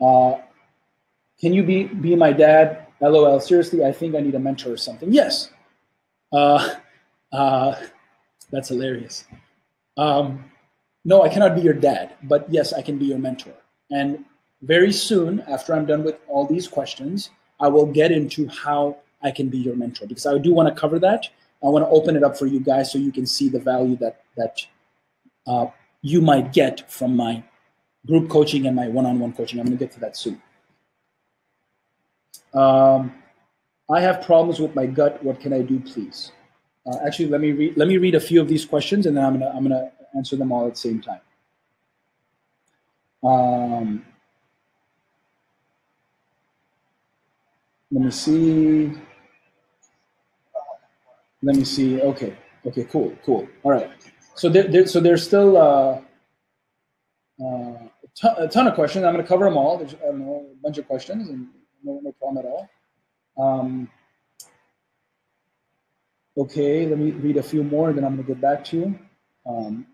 Uh, can you be be my dad? LOL. Seriously, I think I need a mentor or something. Yes. Uh, uh, that's hilarious. Um, no, I cannot be your dad, but yes, I can be your mentor. And very soon, after I'm done with all these questions, I will get into how I can be your mentor because I do want to cover that. I want to open it up for you guys so you can see the value that that uh, you might get from my group coaching and my one-on-one coaching. I'm going to get to that soon. Um, I have problems with my gut. What can I do, please? Uh, actually, let me read. Let me read a few of these questions, and then I'm gonna I'm gonna answer them all at the same time. Um, let me see. Let me see. Okay. Okay. Cool. Cool. All right. So there, there so there's still uh, uh, ton, a ton of questions. I'm going to cover them all. There's I know, a bunch of questions, and no, no problem at all. Um, okay. Let me read a few more, then I'm going to get back to you. Um,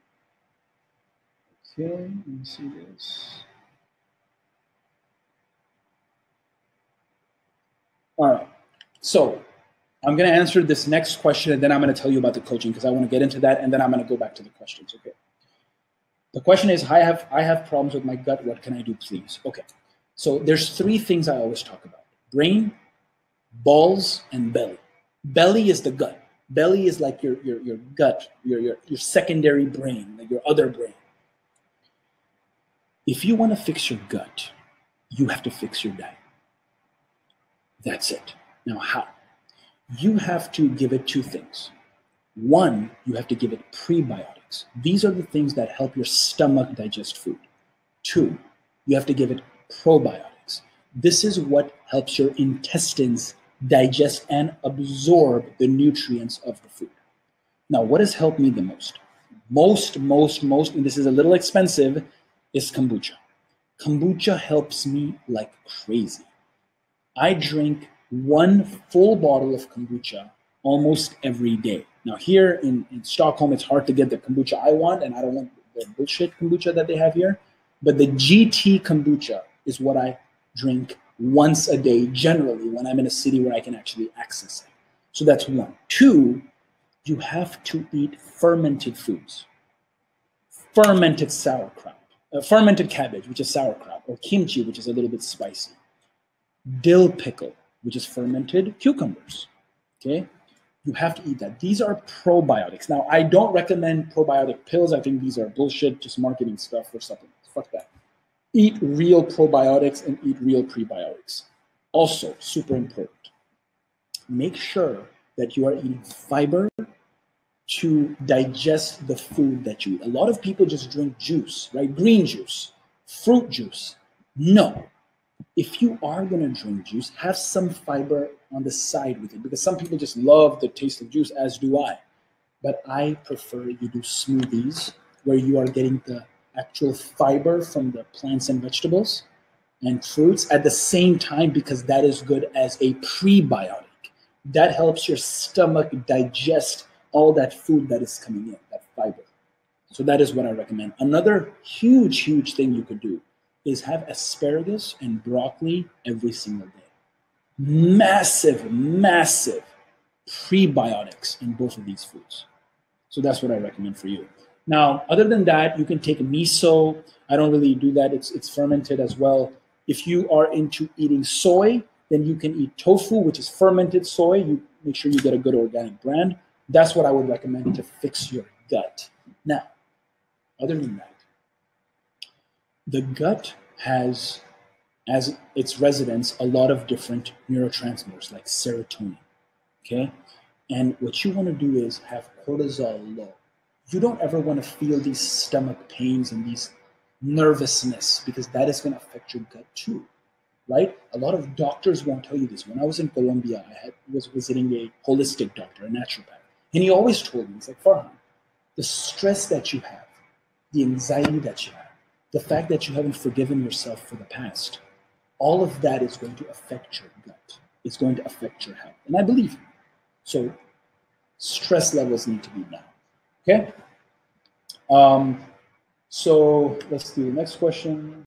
okay. Let me see this. All right. So I'm going to answer this next question and then I'm going to tell you about the coaching because I want to get into that and then I'm going to go back to the questions. Okay. The question is I have I have problems with my gut. What can I do, please? Okay. So there's three things I always talk about: brain, balls, and belly. Belly is the gut. Belly is like your your your gut, your your your secondary brain, like your other brain. If you want to fix your gut, you have to fix your diet. That's it. Now, how? You have to give it two things. One, you have to give it prebiotics. These are the things that help your stomach digest food. Two, you have to give it probiotics. This is what helps your intestines digest and absorb the nutrients of the food. Now, what has helped me the most? Most, most, most, and this is a little expensive, is kombucha. Kombucha helps me like crazy. I drink one full bottle of kombucha almost every day. Now, here in, in Stockholm, it's hard to get the kombucha I want, and I don't want the bullshit kombucha that they have here. But the GT kombucha is what I drink once a day, generally, when I'm in a city where I can actually access it. So that's one. Two, you have to eat fermented foods. Fermented sauerkraut, uh, fermented cabbage, which is sauerkraut, or kimchi, which is a little bit spicy. Dill pickle, which is fermented cucumbers. Okay, you have to eat that. These are probiotics. Now, I don't recommend probiotic pills. I think these are bullshit, just marketing stuff for supplements. Fuck that. Eat real probiotics and eat real prebiotics. Also, super important. Make sure that you are eating fiber to digest the food that you eat. A lot of people just drink juice, right? Green juice, fruit juice. No, if you are going to drink juice, have some fiber on the side with it because some people just love the taste of juice, as do I. But I prefer you do smoothies where you are getting the actual fiber from the plants and vegetables and fruits at the same time because that is good as a prebiotic. That helps your stomach digest all that food that is coming in, that fiber. So that is what I recommend. Another huge, huge thing you could do is have asparagus and broccoli every single day. Massive, massive prebiotics in both of these foods. So that's what I recommend for you. Now, other than that, you can take miso. I don't really do that. It's it's fermented as well. If you are into eating soy, then you can eat tofu, which is fermented soy. You make sure you get a good organic brand. That's what I would recommend to fix your gut. Now, other than that, the gut has as its residents a lot of different neurotransmitters like serotonin. Okay. And what you want to do is have cortisol low. You don't ever want to feel these stomach pains and these nervousness because that is going to affect your gut too. Right? A lot of doctors won't tell you this. When I was in Colombia, I had, was visiting a holistic doctor, a naturopath, and he always told me, he's like, Farhan, the stress that you have, the anxiety that you have, the fact that you haven't forgiven yourself for the past, all of that is going to affect your gut. It's going to affect your health. And I believe you. So stress levels need to be down. Okay? Um, so let's do the next question.